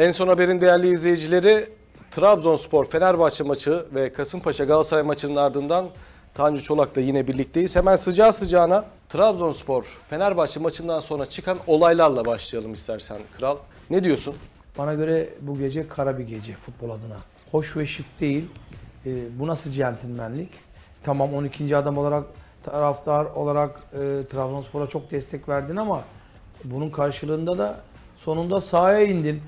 En son haberin değerli izleyicileri Trabzonspor Fenerbahçe maçı ve Kasımpaşa Galatasaray maçının ardından Tanju Çolak'la yine birlikteyiz. Hemen sıcağı sıcağına Trabzonspor Fenerbahçe maçından sonra çıkan olaylarla başlayalım istersen Kral. Ne diyorsun? Bana göre bu gece kara bir gece futbol adına. Hoş ve şık değil. Ee, bu nasıl centilmenlik? Tamam 12. adam olarak taraftar olarak e, Trabzonspor'a çok destek verdin ama bunun karşılığında da sonunda sahaya indin.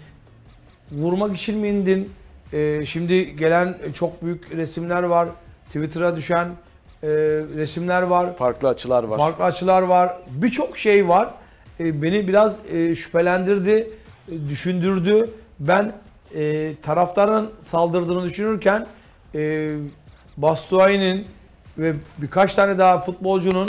Vurmak için mi indin? Ee, şimdi gelen çok büyük resimler var. Twitter'a düşen e, resimler var. Farklı açılar var. Farklı açılar var. Birçok şey var. E, beni biraz e, şüphelendirdi, e, düşündürdü. Ben e, taraftarın saldırdığını düşünürken e, Bastuay'ın ve birkaç tane daha futbolcunun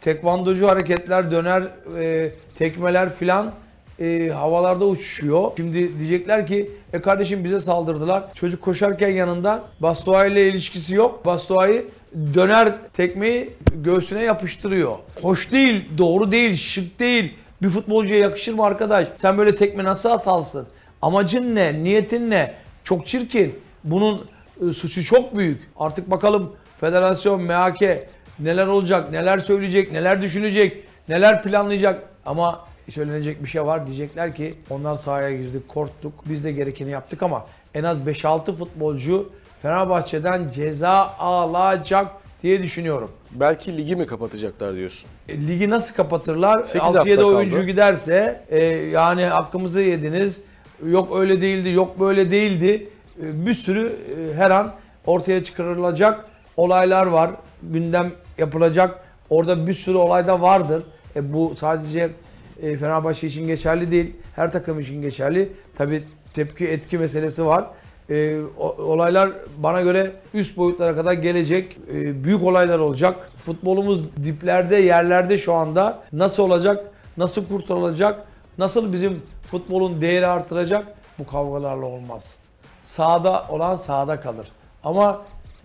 tekvandocu hareketler, döner e, tekmeler filan e, havalarda uçuşuyor. Şimdi diyecekler ki e kardeşim bize saldırdılar. Çocuk koşarken yanında Bastuay ile ilişkisi yok. Bastuay'ı döner tekmeyi göğsüne yapıştırıyor. Hoş değil, doğru değil, şık değil. Bir futbolcuya yakışır mı arkadaş? Sen böyle tekme nasıl atarsın? Amacın ne? Niyetin ne? Çok çirkin. Bunun e, suçu çok büyük. Artık bakalım federasyon, MHK neler olacak, neler söyleyecek, neler düşünecek, neler planlayacak. Ama söylenecek bir şey var. Diyecekler ki onlar sahaya girdik, korktuk. Biz de gerekeni yaptık ama en az 5-6 futbolcu Fenerbahçe'den ceza alacak diye düşünüyorum. Belki ligi mi kapatacaklar diyorsun? E, Ligi nasıl kapatırlar? Sekiz hafta 6-7 kaldı. oyuncu giderse e, yani hakkımızı yediniz. Yok öyle değildi, yok böyle değildi. E, bir sürü e, her an ortaya çıkarılacak olaylar var. Gündem yapılacak. Orada bir sürü olay da vardır. E, bu sadece e, Fenerbahçe için geçerli değil. Her takım için geçerli. Tabi tepki etki meselesi var. E, olaylar bana göre üst boyutlara kadar gelecek. E, büyük olaylar olacak. Futbolumuz diplerde, yerlerde şu anda. Nasıl olacak? Nasıl kurtarılacak? Nasıl bizim futbolun değeri artıracak? Bu kavgalarla olmaz. Sağda olan sağda kalır. Ama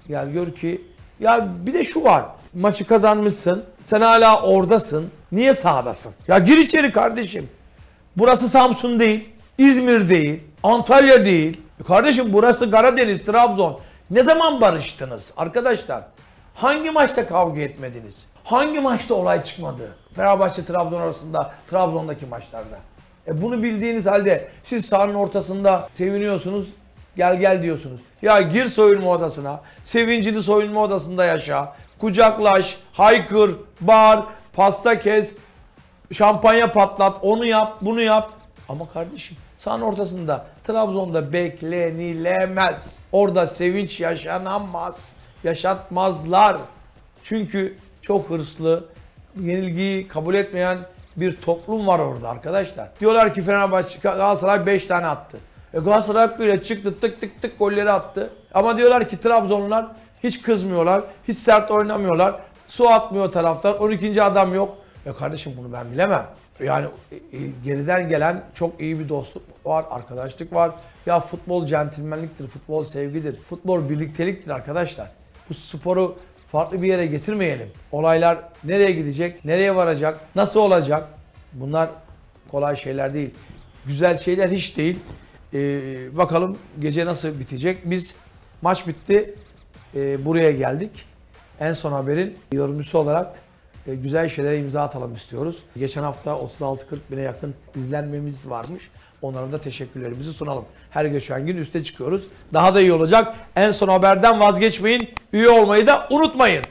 gel gör ki ya bir de şu var. Maçı kazanmışsın. Sen hala oradasın. Niye sahadasın? Ya gir içeri kardeşim. Burası Samsun değil. İzmir değil. Antalya değil. Kardeşim burası Karadeniz, Trabzon. Ne zaman barıştınız arkadaşlar? Hangi maçta kavga etmediniz? Hangi maçta olay çıkmadı? Fenerbahçe Trabzon arasında, Trabzon'daki maçlarda. E bunu bildiğiniz halde siz sahanın ortasında seviniyorsunuz. Gel gel diyorsunuz. Ya gir soyunma odasına. Sevincini soyunma odasında yaşa. Kucaklaş, haykır, bağır, pasta kes, şampanya patlat, onu yap, bunu yap. Ama kardeşim sahanın ortasında Trabzon'da beklenilemez. Orada sevinç yaşanamaz. Yaşatmazlar. Çünkü çok hırslı, yenilgiyi kabul etmeyen bir toplum var orada arkadaşlar. Diyorlar ki Fenerbahçe Galatasaray 5 tane attı. E Galatasaray hakkıyla çıktı tık tık tık golleri attı. Ama diyorlar ki Trabzonlular hiç kızmıyorlar, hiç sert oynamıyorlar. Su atmıyor taraftar, 12. adam yok. Ya kardeşim bunu ben bilemem. Yani e, e, geriden gelen çok iyi bir dostluk var, arkadaşlık var. Ya futbol centilmenliktir, futbol sevgidir, futbol birlikteliktir arkadaşlar. Bu sporu farklı bir yere getirmeyelim. Olaylar nereye gidecek, nereye varacak, nasıl olacak? Bunlar kolay şeyler değil. Güzel şeyler hiç değil. Ee, bakalım gece nasıl bitecek. Biz maç bitti, e, buraya geldik. En son haberin yorumcusu olarak e, güzel şeylere imza atalım istiyoruz. Geçen hafta 36-40 bine yakın izlenmemiz varmış. Onlara da teşekkürlerimizi sunalım. Her geçen gün üste çıkıyoruz. Daha da iyi olacak. En son haberden vazgeçmeyin. Üye olmayı da unutmayın.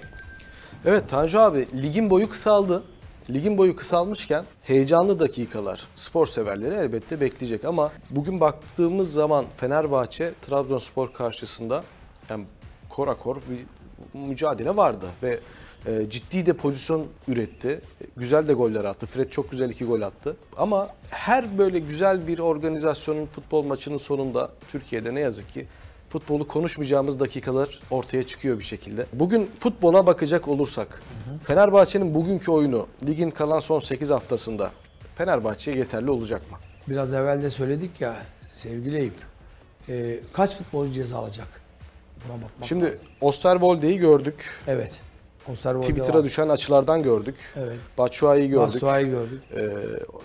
Evet Tanju abi ligin boyu kısaldı. Ligin boyu kısalmışken heyecanlı dakikalar spor severleri elbette bekleyecek ama bugün baktığımız zaman Fenerbahçe Trabzonspor karşısında yani korakor bir mücadele vardı ve e, ciddi de pozisyon üretti. Güzel de goller attı. Fred çok güzel iki gol attı. Ama her böyle güzel bir organizasyonun futbol maçının sonunda Türkiye'de ne yazık ki futbolu konuşmayacağımız dakikalar ortaya çıkıyor bir şekilde. Bugün futbola bakacak olursak, Fenerbahçe'nin bugünkü oyunu ligin kalan son 8 haftasında Fenerbahçe'ye yeterli olacak mı? Biraz evvel de söyledik ya sevgili Eyüp. e, kaç futbolcu ceza alacak? Buna bakmak Şimdi Osterwolde'yi gördük. Evet. Osterwolde Twitter'a var. düşen açılardan gördük. Evet. Batshuayi'yi gördük. Batshuayi gördük. Ee,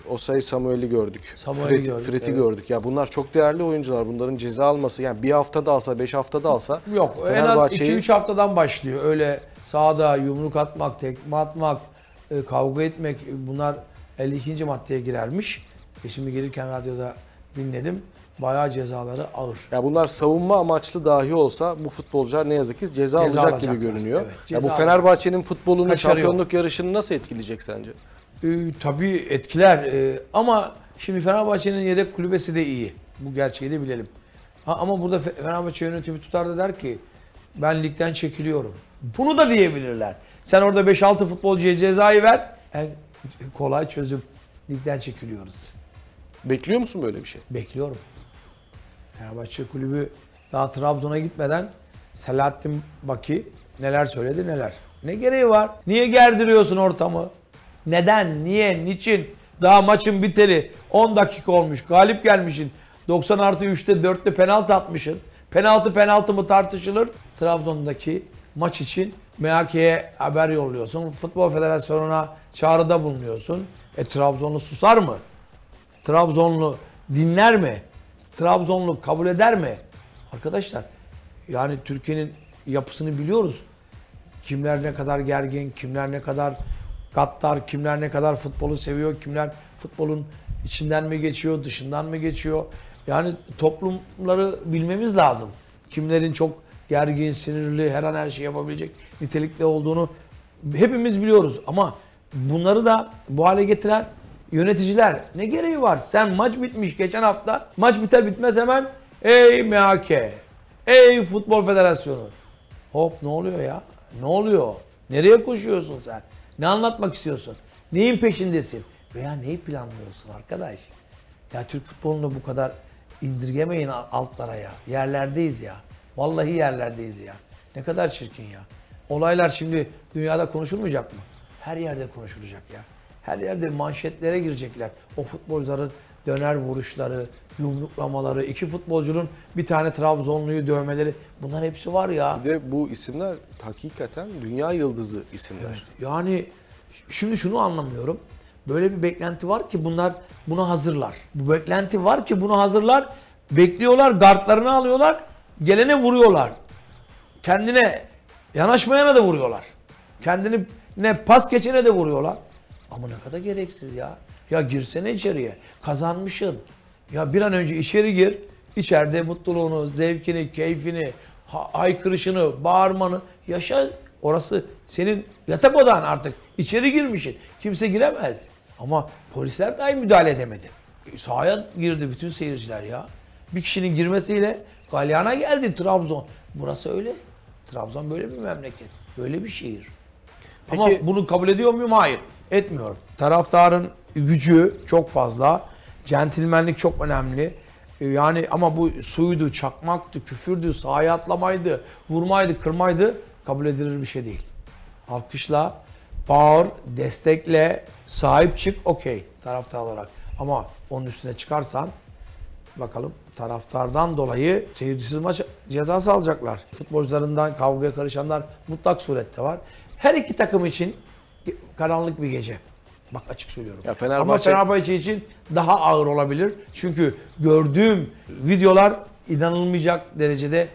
Osayi Samuel'i gördük. Samuel'i Fred, gördük, Fred'i evet. gördük. Ya bunlar çok değerli oyuncular. Bunların ceza alması yani bir haftada alsa, beş haftada alsa Yok en az Fenerbahçe'yi 2-3 haftadan başlıyor. Öyle sahada yumruk atmak, tekme atmak, e, kavga etmek bunlar 52. maddeye girermiş. E şimdi gelirken radyoda dinledim. Bayağı cezaları ağır. ya bunlar savunma amaçlı dahi olsa bu futbolcular ne yazık ki ceza, alacak gibi alacaklar. görünüyor. Evet, ya bu ceza Fenerbahçe'nin futbolunu, Kaçarı yok. şampiyonluk yarışını nasıl etkileyecek sence? E, tabii etkiler E, ama şimdi Fenerbahçe'nin yedek kulübesi de iyi. Bu gerçeği de bilelim. Ha, ama burada Fe- Fenerbahçe yönetimi tutar da der ki ben ligden çekiliyorum. Bunu da diyebilirler. Sen orada 5-6 futbolcuya cezayı ver. En kolay çözüm. Ligden çekiliyoruz. Bekliyor musun böyle bir şey? Bekliyorum. Fenerbahçe kulübü daha Trabzon'a gitmeden Selahattin Baki neler söyledi neler. Ne gereği var? Niye gerdiriyorsun ortamı? Neden? Niye? Niçin? Daha maçın biteli 10 dakika olmuş. Galip gelmişsin. 90 artı 3'te 4'te penaltı atmışsın. Penaltı penaltı mı tartışılır? Trabzon'daki maç için MHK'ye haber yolluyorsun. Futbol Federasyonu'na çağrıda bulunuyorsun. E Trabzonlu susar mı? Trabzonlu dinler mi? Trabzonlu kabul eder mi? Arkadaşlar yani Türkiye'nin yapısını biliyoruz. Kimler ne kadar gergin, kimler ne kadar gaddar, kimler ne kadar futbolu seviyor, kimler futbolun içinden mi geçiyor, dışından mı geçiyor? Yani toplumları bilmemiz lazım. Kimlerin çok gergin, sinirli, her an her şey yapabilecek nitelikte olduğunu hepimiz biliyoruz. Ama bunları da bu hale getiren yöneticiler ne gereği var? Sen maç bitmiş geçen hafta. Maç biter bitmez hemen ey MHK, ey Futbol Federasyonu. Hop ne oluyor ya? Ne oluyor? Nereye koşuyorsun sen? Ne anlatmak istiyorsun? Neyin peşindesin? Veya neyi planlıyorsun arkadaş? Ya Türk futbolunu bu kadar indirgemeyin altlara ya. Yerlerdeyiz ya. Vallahi yerlerdeyiz ya. Ne kadar çirkin ya. Olaylar şimdi dünyada konuşulmayacak mı? Her yerde konuşulacak ya. Her yerde manşetlere girecekler. O futbolcuların döner vuruşları, yumruklamaları, iki futbolcunun bir tane Trabzonluyu dövmeleri. Bunlar hepsi var ya. Bir de bu isimler hakikaten dünya yıldızı isimler. Yani şimdi şunu anlamıyorum. Böyle bir beklenti var ki bunlar buna hazırlar. Bu beklenti var ki bunu hazırlar. Bekliyorlar, gardlarını alıyorlar. Gelene vuruyorlar. Kendine yanaşmayana da vuruyorlar. Kendini ne pas geçene de vuruyorlar. Ama ne kadar gereksiz ya. Ya girsene içeriye. Kazanmışsın. Ya bir an önce içeri gir. İçeride mutluluğunu, zevkini, keyfini, ha- haykırışını, bağırmanı yaşa. Orası senin yatak odan artık. İçeri girmişsin. Kimse giremez. Ama polisler dahi müdahale edemedi. E, Sahaya girdi bütün seyirciler ya. Bir kişinin girmesiyle galyana geldi Trabzon. Burası öyle. Trabzon böyle bir memleket. Böyle bir şehir. Ama Peki- bunu kabul ediyor muyum? Hayır. Etmiyorum. Taraftarın gücü çok fazla. Centilmenlik çok önemli. Ee, Yani ama bu suydu, çakmaktı, küfürdü, sahaya atlamaydı, vurmaydı, kırmaydı kabul edilir bir şey değil. Alkışla, bağır, destekle, sahip çık okey taraftar olarak. Ama onun üstüne çıkarsan Bakalım taraftardan dolayı seyircisiz maç cezası alacaklar. Futbolcularından kavgaya karışanlar mutlak surette var. Her iki takım için karanlık bir gece. Bak açık söylüyorum. Ya Ama Fenerbahçe- Fenerbahçe için daha ağır olabilir. Çünkü gördüğüm videolar inanılmayacak derecede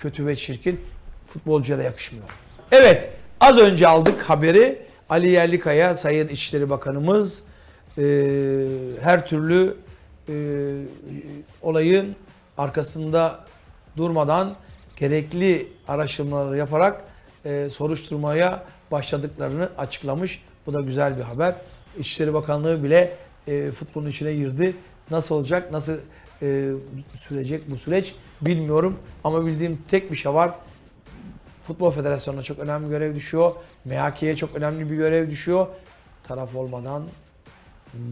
kötü ve çirkin. Futbolcuya da yakışmıyor. Evet az önce aldık haberi. Ali Yerlikaya Sayın İçişleri Bakanımız e, her türlü e, olayın arkasında durmadan gerekli araştırmaları yaparak e, soruşturmaya başladıklarını açıklamış. Bu da güzel bir haber. İçişleri Bakanlığı bile e, futbolun içine girdi. Nasıl olacak, nasıl e, sürecek bu süreç bilmiyorum. Ama bildiğim tek bir şey var. Futbol Federasyonu'na çok önemli görev düşüyor. MHK'ye çok önemli bir görev düşüyor. Taraf olmadan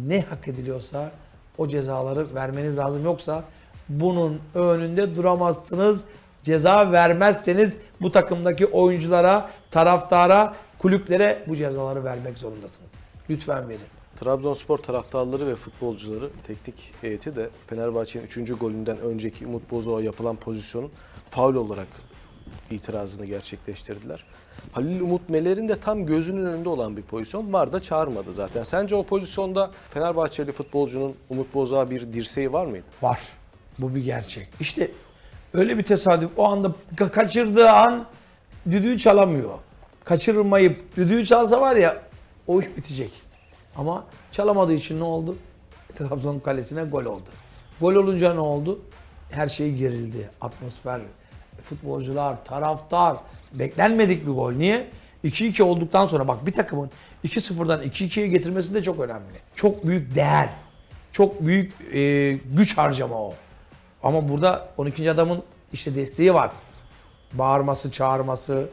ne hak ediliyorsa o cezaları vermeniz lazım. Yoksa bunun önünde duramazsınız. Ceza vermezseniz bu takımdaki oyunculara, taraftara, kulüplere bu cezaları vermek zorundasınız. Lütfen verin. Trabzonspor taraftarları ve futbolcuları teknik heyeti de Fenerbahçe'nin 3. golünden önceki Umut Bozok'a yapılan pozisyonun faul olarak itirazını gerçekleştirdiler. Halil Umut Meler'in de tam gözünün önünde olan bir pozisyon var da çağırmadı zaten. Sence o pozisyonda Fenerbahçeli futbolcunun Umut Boz'a bir dirseği var mıydı? Var. Bu bir gerçek. İşte öyle bir tesadüf. O anda ka- kaçırdığı an düdüğü çalamıyor. Kaçırmayıp düdüğü çalsa var ya o iş bitecek. Ama çalamadığı için ne oldu? Trabzon kalesine gol oldu. Gol olunca ne oldu? Her şey gerildi. Atmosfer, futbolcular, taraftar. Beklenmedik bir gol. Niye? 2-2 olduktan sonra bak bir takımın 2-0'dan 2-2'ye getirmesi de çok önemli. Çok büyük değer. Çok büyük e, güç harcama o. Ama burada 12. adamın işte desteği var. Bağırması, çağırması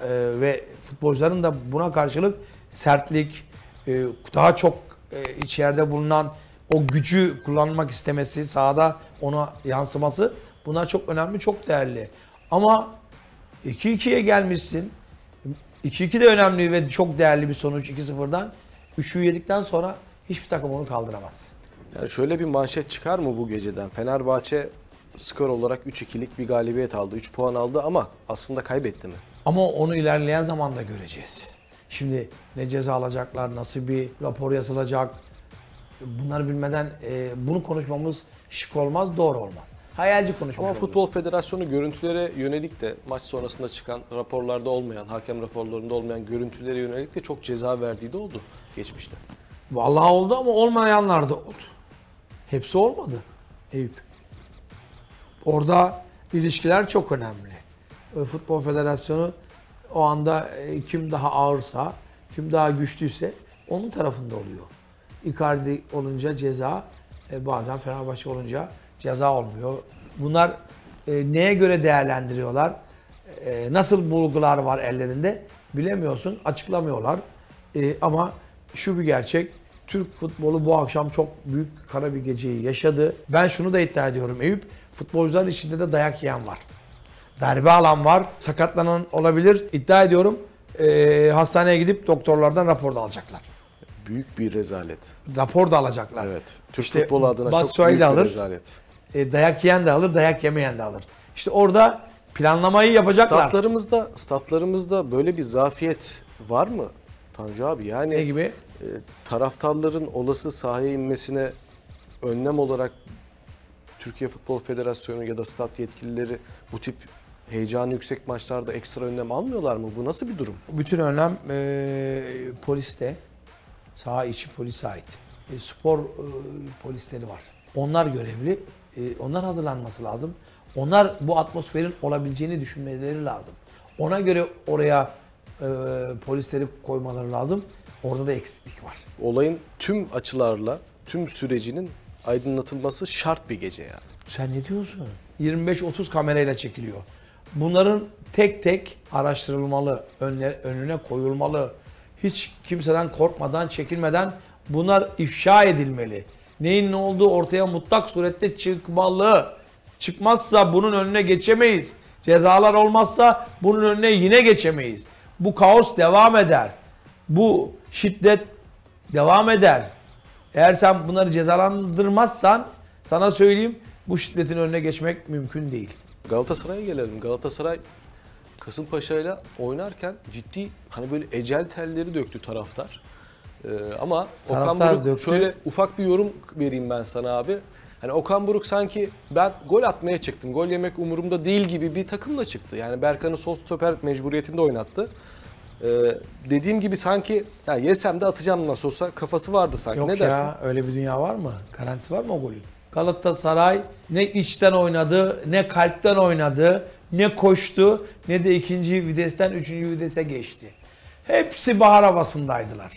e, ve futbolcuların da buna karşılık sertlik, e, daha çok e, içeride bulunan o gücü kullanmak istemesi, sahada ona yansıması bunlar çok önemli, çok değerli. Ama 2-2'ye gelmişsin. 2-2 de önemli ve çok değerli bir sonuç 2-0'dan. 3'ü yedikten sonra hiçbir takım onu kaldıramaz. Yani şöyle bir manşet çıkar mı bu geceden? Fenerbahçe skor olarak 3-2'lik bir galibiyet aldı. 3 puan aldı ama aslında kaybetti mi? Ama onu ilerleyen zamanda göreceğiz. Şimdi ne ceza alacaklar, nasıl bir rapor yazılacak. Bunları bilmeden e, bunu konuşmamız şık olmaz, doğru olmaz. Hayalci konuşmamız Ama oluruz. Futbol Federasyonu görüntülere yönelik de maç sonrasında çıkan raporlarda olmayan, hakem raporlarında olmayan görüntülere yönelik de çok ceza verdiği de oldu geçmişte. Vallahi oldu ama olmayanlar da oldu. Hepsi olmadı Eyüp. Orada ilişkiler çok önemli. Futbol Federasyonu o anda e, kim daha ağırsa, kim daha güçlüyse onun tarafında oluyor. Icardi olunca ceza, e, bazen Fenerbahçe olunca ceza olmuyor. Bunlar e, neye göre değerlendiriyorlar? Nasıl bulgular var ellerinde bilemiyorsun, açıklamıyorlar. Ama şu bir gerçek, Türk futbolu bu akşam çok büyük kara bir geceyi yaşadı. Ben şunu da iddia ediyorum Eyüp, futbolcular içinde de dayak yiyen var. Darbe alan var, sakatlanan olabilir. İddia ediyorum e, hastaneye gidip doktorlardan rapor da alacaklar. Büyük bir rezalet. Rapor da alacaklar. Evet. Türk İşte futbolu adına çok Batshuayi büyük bir alır. rezalet. E, dayak yiyen de alır, dayak yemeyen de alır. İşte orada planlamayı yapacaklar. Statlarımızda, statlarımızda böyle bir zafiyet var mı Tanju abi? Yani Ne gibi? E, taraftarların olası sahaya inmesine önlem olarak Türkiye Futbol Federasyonu ya da stat yetkilileri bu tip heyecanı yüksek maçlarda ekstra önlem almıyorlar mı? Bu nasıl bir durum? Bütün önlem e, poliste, saha içi polise ait. E, spor e, polisleri var. Onlar görevli. E, onlar hazırlanması lazım. Onlar bu atmosferin olabileceğini düşünmeleri lazım. Ona göre oraya e, polisleri koymaları lazım. Orada da eksiklik var. Olayın tüm açılarla, tüm sürecinin aydınlatılması şart bir gece yani. Sen ne diyorsun? 25-30 kamerayla çekiliyor. Bunların tek tek araştırılmalı, önüne, önüne koyulmalı. Hiç kimseden korkmadan, çekinmeden bunlar ifşa edilmeli. Neyin ne olduğu ortaya mutlak surette çıkmalı. Çıkmazsa bunun önüne geçemeyiz. Cezalar olmazsa bunun önüne yine geçemeyiz. Bu kaos devam eder. Bu şiddet devam eder. Eğer sen bunları cezalandırmazsan sana söyleyeyim bu şiddetin önüne geçmek mümkün değil. Galatasaray'a gelelim. Galatasaray Kasımpaşa'yla oynarken ciddi hani böyle ecel telleri döktü taraftar. Ee, ama Okan Taraftar Buruk döktü. şöyle ufak bir yorum vereyim ben sana abi. Hani Okan Buruk sanki ben gol atmaya çıktım. Gol yemek umurumda değil gibi bir takımla çıktı. Yani Berkan'ı sol stoper mecburiyetinde oynattı. Ee, dediğim gibi sanki ya yesem de atacağım nasıl olsa kafası vardı sanki. Yok ne ya dersin? öyle bir dünya var mı? Garantisi var mı o golün? Galatasaray ne içten oynadı, ne kalpten oynadı, ne koştu, ne de ikinci vitesten üçüncü vitese geçti. Hepsi bahar havasındaydılar.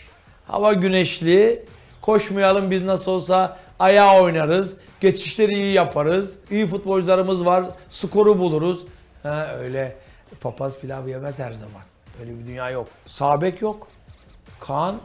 Hava güneşli, koşmayalım biz nasıl olsa ayağa oynarız, geçişleri iyi yaparız, iyi futbolcularımız var, skoru buluruz. Ha, öyle papaz pilav yemez her zaman. Öyle bir dünya yok. Sabek yok. Kaan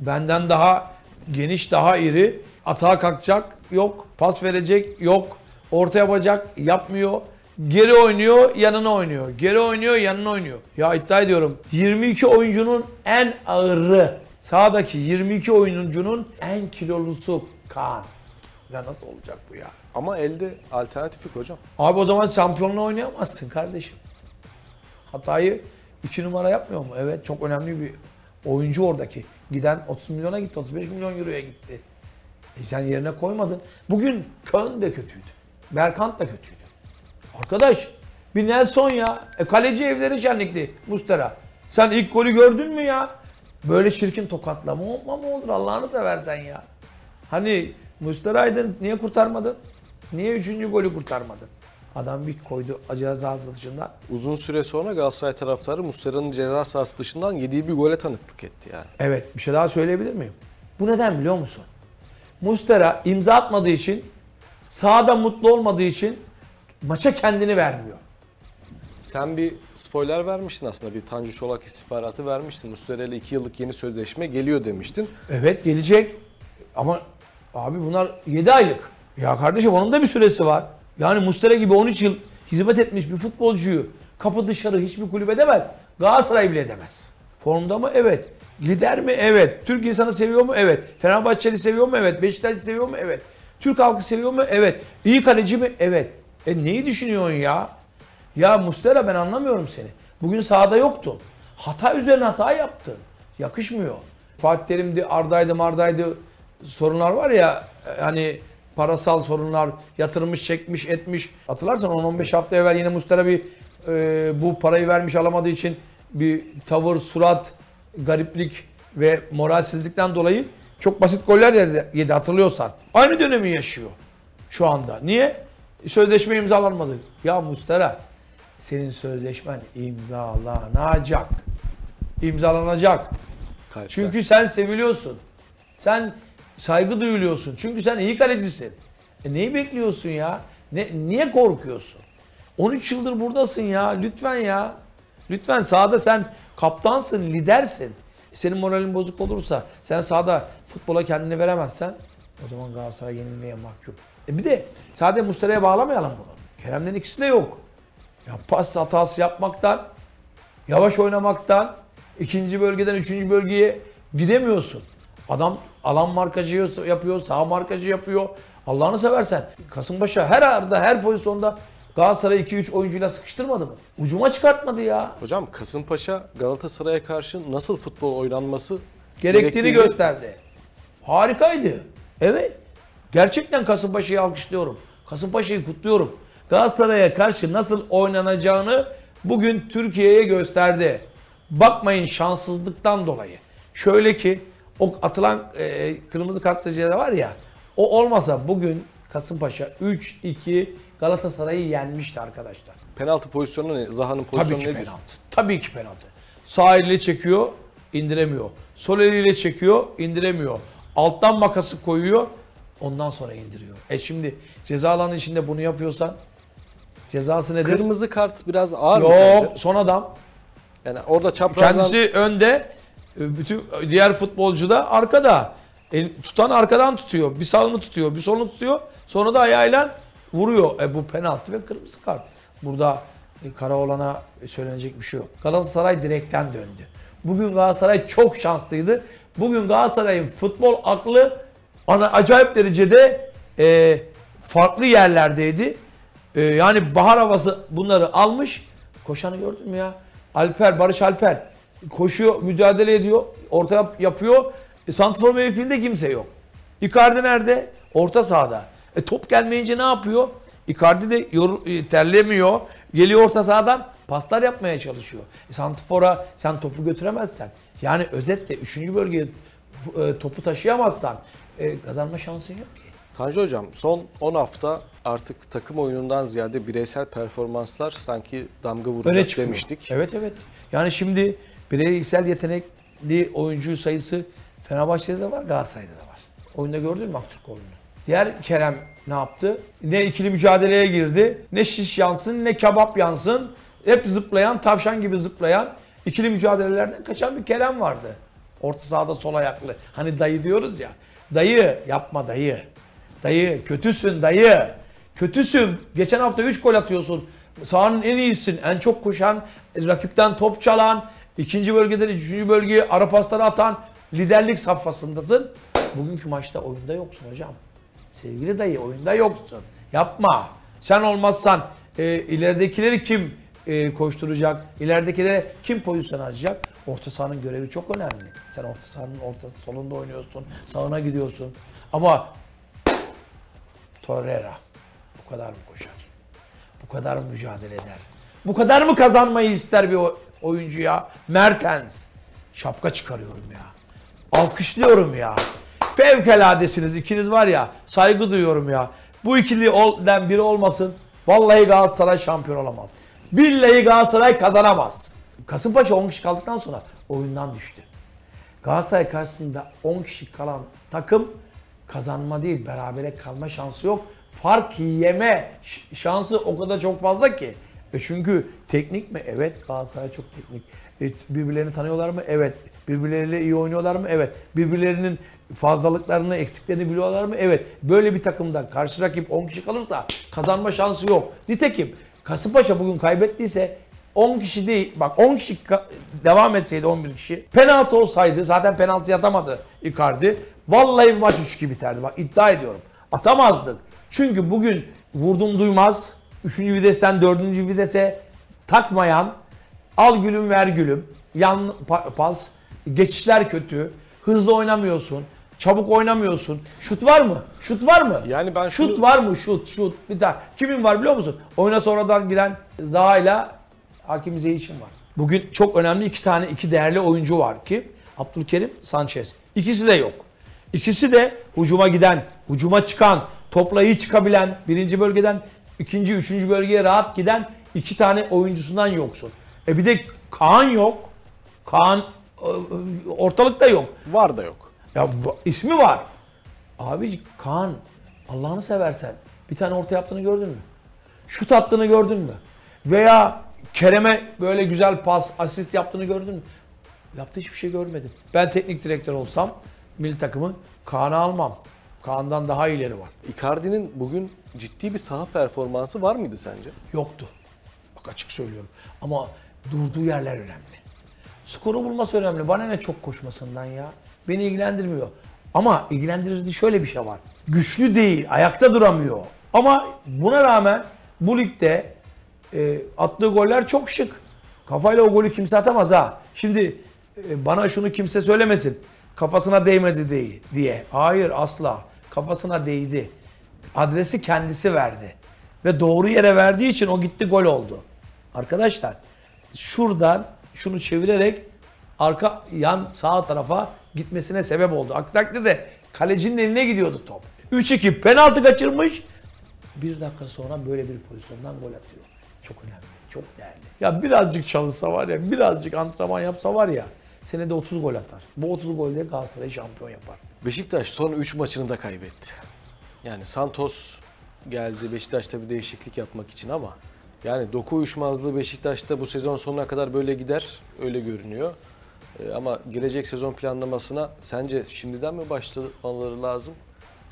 benden daha geniş, daha iri. Atağa kalkacak yok. Pas verecek yok. Orta yapacak yapmıyor. Geri oynuyor, yanına oynuyor. Geri oynuyor, yanına oynuyor. Ya iddia ediyorum 22 oyuncunun en ağırı. Sağdaki 22 oyuncunun en kilolusu Kaan. Ya nasıl olacak bu ya? Ama elde alternatif yok hocam. Abi o zaman şampiyonla oynayamazsın kardeşim. hatayı 2 numara yapmıyor mu? Evet çok önemli bir oyuncu oradaki. Giden 30 milyona gitti, 35 milyon euroya gitti. E sen yerine koymadın. Bugün Köln de kötüydü. Berkant da kötüydü. Arkadaş bir Nelson ya. E, kaleci evleri şenlikli Mustera. Sen ilk golü gördün mü ya? Böyle çirkin tokatlama olma mı olur Allah'ını seversen ya. Hani Mustera'ydın niye kurtarmadın? Niye üçüncü golü kurtarmadın? Adam bir koydu ceza dışında. Uzun süre sonra Galatasaray taraftarı Muslera'nın ceza sahası dışından yediği bir gole tanıklık etti yani. Evet bir şey daha söyleyebilir miyim? Bu neden biliyor musun? Mustera imza atmadığı için, sahada mutlu olmadığı için maça kendini vermiyor. Sen bir spoiler vermiştin aslında. Bir Tanju Çolak istihbaratı vermiştin. Muslera ile 2 yıllık yeni sözleşme geliyor demiştin. Evet gelecek. Ama abi bunlar 7 aylık. Ya kardeşim onun da bir süresi var. Yani Mustera gibi 13 yıl hizmet etmiş bir futbolcuyu kapı dışarı hiçbir kulüp edemez. Galatasaray bile edemez. Formda mı? Evet. Lider mi? Evet. Türk insanı seviyor mu? Evet. Fenerbahçeli seviyor mu? Evet. Beşiktaş seviyor mu? Evet. Türk halkı seviyor mu? Evet. İyi kaleci mi? Evet. E neyi düşünüyorsun ya? Ya Mustera ben anlamıyorum seni. Bugün sahada yoktun. Hata üzerine hata yaptın. Yakışmıyor. Fatih Terim'di, Arda'ydı, Marda'ydı sorunlar var ya hani parasal sorunlar yatırmış, çekmiş, etmiş. Hatırlarsan 10-15 hafta evvel yine Mustera bir e, bu parayı vermiş alamadığı için bir tavır, surat, gariplik ve moralsizlikten dolayı çok basit goller yedi, hatırlıyorsan. Aynı dönemi yaşıyor şu anda. Niye? Sözleşme imzalanmadı. Ya Mustera senin sözleşmen imzalanacak. İmzalanacak. Kalpten. Çünkü sen seviliyorsun. Sen saygı duyuluyorsun. Çünkü sen iyi kalecisin. E neyi bekliyorsun ya? Ne, niye korkuyorsun? 13 yıldır buradasın ya. Lütfen ya. Lütfen sahada sen kaptansın, lidersin. Senin moralin bozuk olursa, sen sahada futbola kendini veremezsen o zaman Galatasaray yenilmeye mahkum. E bir de sadece Muslera'ya bağlamayalım bunu. Kerem'den ikisi de yok. Ya pas hatası yapmaktan, yavaş oynamaktan, ikinci bölgeden üçüncü bölgeye gidemiyorsun. Adam alan markacı yapıyor, sağ markacı yapıyor. Allah'ını seversen Kasımpaşa her arada, her pozisyonda Galatasaray 2-3 oyuncuyla sıkıştırmadı mı? Ucuma çıkartmadı ya. Hocam Kasımpaşa Galatasaray'a karşı nasıl futbol oynanması Gerektiğini gösterdi. Harikaydı. Evet. Gerçekten Kasımpaşa'yı alkışlıyorum. Kasımpaşa'yı kutluyorum. Galatasaray'a karşı nasıl oynanacağını bugün Türkiye'ye gösterdi. Bakmayın şanssızlıktan dolayı. Şöyle ki o atılan e, kırmızı kartlı ceza var ya o olmasa bugün Kasımpaşa 3-2 Galatasaray'ı yenmişti arkadaşlar. Penaltı pozisyonu ne? Zaha'nın Tabii pozisyonu ki ne penaltı. diyorsun? Tabii ki penaltı. Sağ eliyle çekiyor, indiremiyor. Sol eliyle çekiyor, indiremiyor. Alttan makası koyuyor, ondan sonra indiriyor. E şimdi ceza alanı içinde bunu yapıyorsan cezası nedir? Kırmızı kart biraz ağır mı sence? Yok, son adam. Yani orada çaprazdan Kendisi önde, e, bütün diğer futbolcu da arkada. El, tutan arkadan tutuyor. Bir sağını tutuyor, bir solunu tutuyor. Sonra da ayağıyla vuruyor. E bu penaltı ve kırmızı kart. Burada e, Karaoğlan'a söylenecek bir şey yok. Galatasaray direkten döndü. Bugün Galatasaray çok şanslıydı. Bugün Galatasaray'ın futbol aklı ana acayip derecede e, farklı yerlerdeydi. E, yani bahar havası bunları almış. Koşanı gördün mü ya? Alper, Barış Alper koşuyor, mücadele ediyor, orta yap- yapıyor. E, Santrfor mevkiinde kimse yok. Icardi nerede? Orta sahada. E, top gelmeyince ne yapıyor? Icardi de yor, e, terlemiyor. Geliyor orta sahadan paslar yapmaya çalışıyor. E, Santrfor'a sen topu götüremezsen, yani özetle 3. bölgeye e, topu taşıyamazsan e, kazanma şansın yok ki. Tanju Hocam son 10 hafta artık takım oyunundan ziyade bireysel performanslar sanki damga vuracak demiştik. Evet evet. Yani şimdi bireysel yetenekli oyuncu sayısı Fenerbahçe'de de var, Galatasaray'da da var. Oyunda gördün mü Aktürkoğlu'nu? Diğer Kerem ne yaptı? Ne ikili mücadeleye girdi, ne şiş yansın, ne kebap yansın. Hep zıplayan, tavşan gibi zıplayan, ikili mücadelelerden kaçan bir Kerem vardı. Orta sahada sol ayaklı. Hani dayı diyoruz ya. Dayı yapma dayı. Dayı kötüsün dayı. Kötüsün. Geçen hafta 3 gol atıyorsun. Sahanın en iyisin. En çok koşan, rakipten top çalan, ikinci bölgeden üçüncü bölgeye ara pasları atan liderlik safhasındasın. Bugünkü maçta oyunda yoksun hocam. Sevgili dayı oyunda yoksun. Yapma. Sen olmazsan e, ileridekileri kim e, koşturacak? İleridekilere kim pozisyon açacak? Orta sahanın görevi çok önemli. Sen orta sahanın orta solunda oynuyorsun, sağına gidiyorsun. Ama Torreira bu kadar mı koşar? Bu kadar mı mücadele eder? Bu kadar mı kazanmayı ister bir o- oyuncu ya? Mertens. Şapka çıkarıyorum ya. Alkışlıyorum ya. Fevkaladesiniz ikiniz var ya. Saygı duyuyorum ya. Bu ikiliden biri olmasın. Vallahi Galatasaray şampiyon olamaz. Billahi Galatasaray kazanamaz. Kasımpaşa 10 kişi kaldıktan sonra oyundan düştü. Galatasaray karşısında 10 kişi kalan takım kazanma değil berabere kalma şansı yok. Fark yeme şansı o kadar çok fazla ki. E çünkü teknik mi? Evet Galatasaray çok teknik. E birbirlerini tanıyorlar mı? Evet. Birbirleriyle iyi oynuyorlar mı? Evet. Birbirlerinin fazlalıklarını, eksiklerini biliyorlar mı? Evet. Böyle bir takımda karşı rakip 10 kişi kalırsa kazanma şansı yok. Nitekim Kasımpaşa bugün kaybettiyse 10 kişi değil, bak 10 kişi devam etseydi 11 kişi. Penaltı olsaydı, zaten penaltı atamadı Icardi. Vallahi bu maç 3-2 biterdi. Bak iddia ediyorum. Atamazdık. Çünkü bugün vurdum duymaz, 3. vitesten 4. vitese takmayan, al gülüm ver gülüm, yan pa- pas, geçişler kötü, hızlı oynamıyorsun, çabuk oynamıyorsun. Şut var mı? Şut var mı? Yani ben Şut şunu- var mı? Şut, şut. Bir tane. Kimin var biliyor musun? Oyuna sonradan giren Zaha ile Hakim Ziyech'in var. Bugün çok önemli iki tane, iki değerli oyuncu var ki Abdülkerim, Sanchez. İkisi de yok. İkisi de hücuma giden, hücuma çıkan, topla iyi çıkabilen, birinci bölgeden ikinci, üçüncü bölgeye rahat giden iki tane oyuncusundan yoksun. E bir de Kaan yok. Kaan e, ortalıkta yok. Var da yok. Ya ismi var. Abi Kaan Allah'ını seversen bir tane orta yaptığını gördün mü? Şut attığını gördün mü? Veya Kerem'e böyle güzel pas, asist yaptığını gördün mü? Yaptığı hiçbir şey görmedim. Ben teknik direktör olsam milli takımı Kaan'ı almam. Kaan'dan daha iyileri var. Icardi'nin bugün ciddi bir saha performansı var mıydı sence? Yoktu. Bak açık söylüyorum. Ama durduğu yerler önemli. Skoru bulması önemli. Bana ne çok koşmasından ya. Beni ilgilendirmiyor. Ama ilgilendirdiği şöyle bir şey var. Güçlü değil, ayakta duramıyor. Ama buna rağmen bu ligde e, attığı goller çok şık. Kafayla o golü kimse atamaz ha. Şimdi e, bana şunu kimse söylemesin. Kafasına değmedi diye. diye. Hayır asla. Kafasına değdi. Adresi kendisi verdi. Ve doğru yere verdiği için o gitti gol oldu. Arkadaşlar şuradan şunu çevirerek arka yan sağ tarafa gitmesine sebep oldu. Aksi takdirde kalecinin eline gidiyordu top. 3-2 penaltı kaçırmış. Bir dakika sonra böyle bir pozisyondan gol atıyor. Çok önemli, çok değerli. Ya birazcık çalışsa var ya, birazcık antrenman yapsa var ya, senede 30 gol atar. Bu 30 golle Galatasaray'ı şampiyon yapar. Beşiktaş son 3 maçını da kaybetti. Yani Santos geldi Beşiktaş'ta bir değişiklik yapmak için ama yani doku uyuşmazlığı Beşiktaş'ta bu sezon sonuna kadar böyle gider öyle görünüyor. Ee, ama gelecek sezon planlamasına sence şimdiden mi başlamaları lazım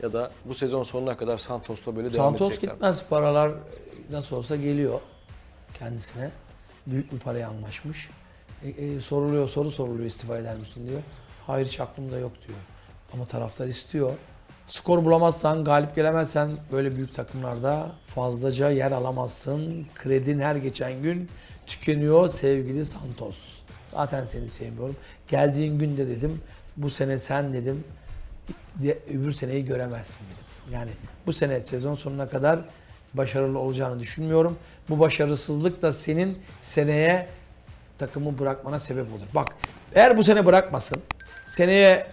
ya da bu sezon sonuna kadar Santos'la böyle devam Santos edecekler mi? gitmez. Paralar nasıl olsa geliyor kendisine. Büyük bir paraya anlaşmış. E, e, soruluyor, soru soruluyor istifa eder misin diyor. Hayır hiç aklımda yok diyor. Ama taraftar istiyor. Skor bulamazsan, galip gelemezsen böyle büyük takımlarda fazlaca yer alamazsın. Kredin her geçen gün tükeniyor sevgili Santos. Zaten seni sevmiyorum. Geldiğin günde dedim, bu sene sen dedim, de, öbür seneyi göremezsin dedim. Yani bu sene sezon sonuna kadar başarılı olacağını düşünmüyorum. Bu başarısızlık da senin seneye takımı bırakmana sebep olur. Bak eğer bu sene bırakmasın seneye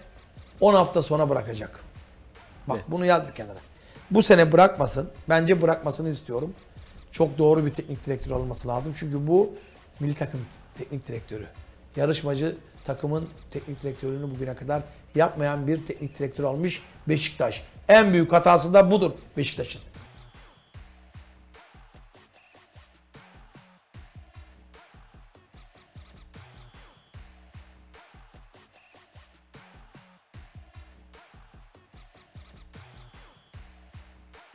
10 hafta sonra bırakacak. Bak Evet. bunu yaz bir kenara. Bu sene bırakmasın. Bence bırakmasını istiyorum. Çok doğru bir teknik direktör olması lazım. Çünkü bu milli takım teknik direktörü. Yarışmacı takımın teknik direktörünü bugüne kadar yapmayan bir teknik direktör almış Beşiktaş. En büyük hatası da budur Beşiktaş'ın.